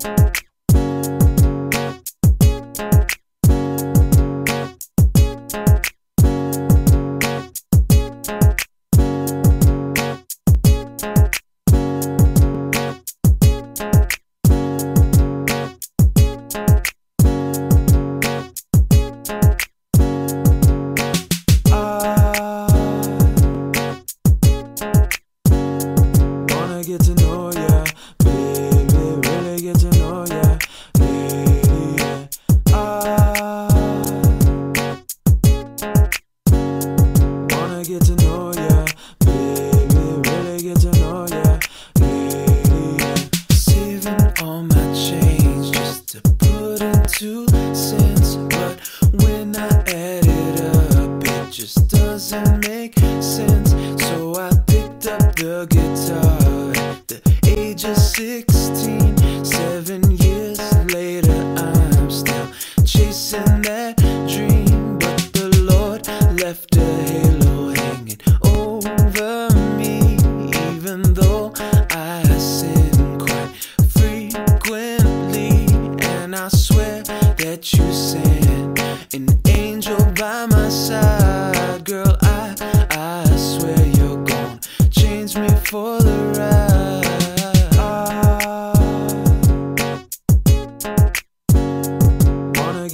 get into sense, but when I add it up, it just doesn't make sense. So I picked up the guitar at the age of 16. Seven years later, I'm still chasing that dream. But the Lord left a halo hanging over me, even though I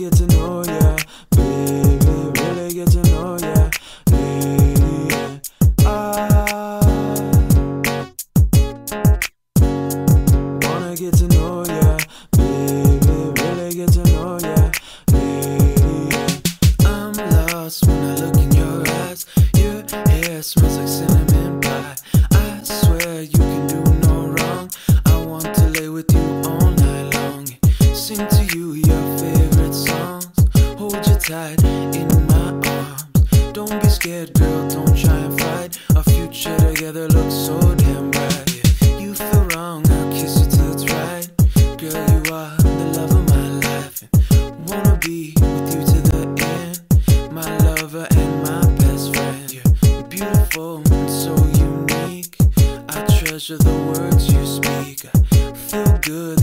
get to know ya, baby. Really get to know ya, lady. I wanna get to know ya, baby. Really get to know ya, lady. I'm lost when I look in your eyes. Your hair smells like cinnamon Don't be scared, girl. Don't try and fight. Our future together looks so damn bright. Yeah. You feel wrong, I'll kiss you till it's right. Girl, you are the love of my life. And wanna be with you to the end. My lover and my best friend. You're beautiful and so unique. I treasure the words you speak. I feel good